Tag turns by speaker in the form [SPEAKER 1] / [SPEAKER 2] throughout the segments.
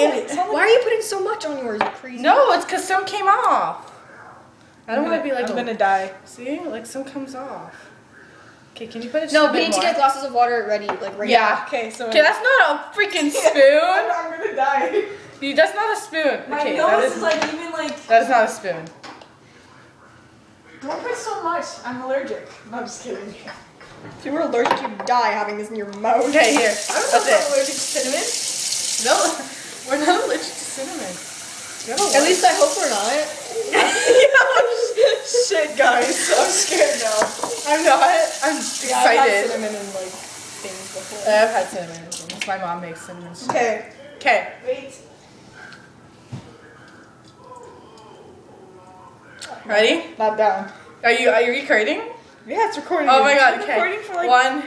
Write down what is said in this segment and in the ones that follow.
[SPEAKER 1] in it.
[SPEAKER 2] Why are you putting so much on yours? You crazy.
[SPEAKER 1] No, it's because some came off. I don't want to be like
[SPEAKER 3] I'm gonna oh, die.
[SPEAKER 1] See, like some comes off. Okay, can you put it?
[SPEAKER 2] No,
[SPEAKER 1] a
[SPEAKER 2] we
[SPEAKER 1] bit
[SPEAKER 2] need to get glasses of water ready, like right
[SPEAKER 1] Yeah.
[SPEAKER 3] Okay, so
[SPEAKER 1] Okay, that's not a freaking
[SPEAKER 3] I'm,
[SPEAKER 1] spoon.
[SPEAKER 3] I'm gonna die.
[SPEAKER 1] You, that's not a spoon.
[SPEAKER 3] My
[SPEAKER 1] okay,
[SPEAKER 3] nose
[SPEAKER 1] is,
[SPEAKER 3] is like even like.
[SPEAKER 1] that is not a spoon.
[SPEAKER 3] Don't put so much. I'm allergic. No, I'm just kidding.
[SPEAKER 2] If you were allergic, you'd die having this in your mouth.
[SPEAKER 1] Okay, here.
[SPEAKER 3] I don't
[SPEAKER 1] That's
[SPEAKER 3] know if I'm
[SPEAKER 1] it.
[SPEAKER 3] allergic to cinnamon.
[SPEAKER 1] No, we're not allergic to cinnamon. You have a
[SPEAKER 2] At least I hope we're not.
[SPEAKER 3] Shit, guys. I'm scared now.
[SPEAKER 1] I'm not. I'm
[SPEAKER 3] Yeah, I've had
[SPEAKER 1] excited.
[SPEAKER 3] cinnamon and like things before.
[SPEAKER 1] I've had cinnamon. things. My mom makes cinnamon.
[SPEAKER 3] Okay.
[SPEAKER 1] Okay.
[SPEAKER 3] Wait.
[SPEAKER 1] Ready?
[SPEAKER 3] Not down.
[SPEAKER 1] Are you are you recording?
[SPEAKER 3] Yeah, it's recording.
[SPEAKER 1] Oh my god. Okay.
[SPEAKER 3] Recording for like.
[SPEAKER 1] One,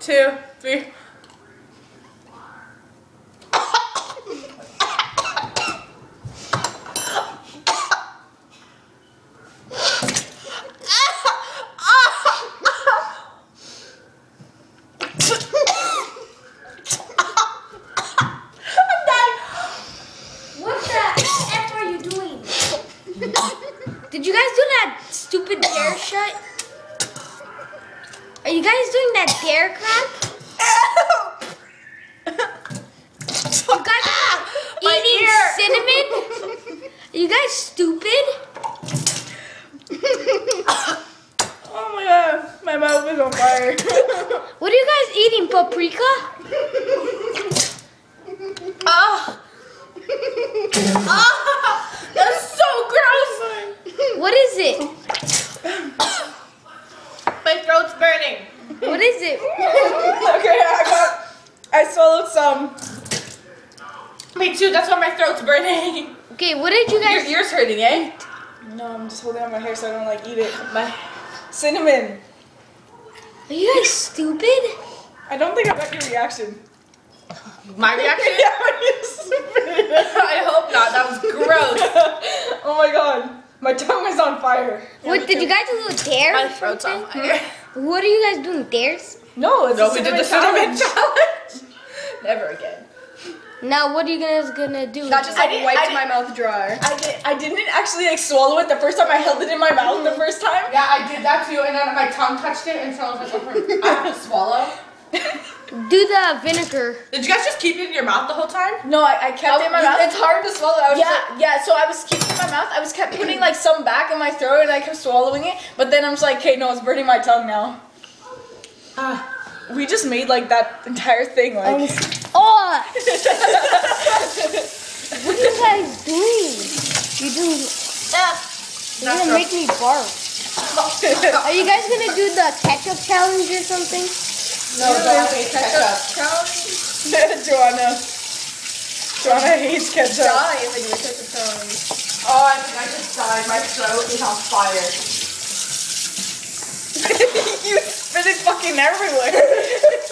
[SPEAKER 1] two, three.
[SPEAKER 4] What the F are you doing? Did you guys do that stupid dare shut? Are you guys doing that dare crap? You guys
[SPEAKER 1] My
[SPEAKER 4] eating cinnamon? Are you guys stupid?
[SPEAKER 3] Oh my god, my mouth is on fire.
[SPEAKER 4] What are you guys eating? Paprika?
[SPEAKER 1] Ah. ah. That's so gross.
[SPEAKER 4] What is it?
[SPEAKER 1] My throat's burning.
[SPEAKER 4] What is it?
[SPEAKER 3] okay, I got. I swallowed some.
[SPEAKER 1] Me too. That's why my throat's burning.
[SPEAKER 4] Okay, what did you guys?
[SPEAKER 1] Your ear's hurting, eh?
[SPEAKER 3] No, I'm just holding on my hair so I don't like eat it.
[SPEAKER 1] My.
[SPEAKER 3] Cinnamon.
[SPEAKER 4] Are you guys stupid?
[SPEAKER 3] I don't think I got your reaction.
[SPEAKER 1] My reaction?
[SPEAKER 3] yeah, when you spit it
[SPEAKER 1] I hope not. That was gross.
[SPEAKER 3] oh my god, my tongue is on fire.
[SPEAKER 4] What did you guys do a dare?
[SPEAKER 1] My throat's on fire.
[SPEAKER 4] What are you guys doing? Dares?
[SPEAKER 3] No, it's
[SPEAKER 1] No,
[SPEAKER 3] a
[SPEAKER 1] we did the cinnamon
[SPEAKER 3] challenge.
[SPEAKER 1] challenge. Never again.
[SPEAKER 4] Now what are you guys gonna do?
[SPEAKER 2] Not just like
[SPEAKER 3] didn't-
[SPEAKER 2] wiped
[SPEAKER 3] I
[SPEAKER 2] my mouth dry.
[SPEAKER 3] I did. I didn't actually like swallow it the first time I held it in my mouth. The first time.
[SPEAKER 1] Yeah, I did that too, and then my tongue touched it, and so I was like, okay, I have to swallow.
[SPEAKER 4] do the vinegar.
[SPEAKER 1] Did you guys just keep it in your mouth the whole time?
[SPEAKER 3] No, I, I kept it in my mouth.
[SPEAKER 2] It's hard to swallow. I was just
[SPEAKER 3] Yeah, yeah. So I was keeping it in my mouth. I was kept putting like some back in my throat, and I kept swallowing it. But then I'm just like, okay, no, it's burning my tongue now.
[SPEAKER 1] Ah.
[SPEAKER 3] We just made like that entire thing like.
[SPEAKER 4] Oh! what are you guys doing? You're doing? You're gonna make me barf. Are you guys gonna do the ketchup challenge or something?
[SPEAKER 1] No, don't hate ketchup.
[SPEAKER 3] Joanna. Joanna hates ketchup.
[SPEAKER 2] die if I do a ketchup challenge.
[SPEAKER 1] Oh, I think I just died. My throat is on fire.
[SPEAKER 3] you spit it fucking everywhere.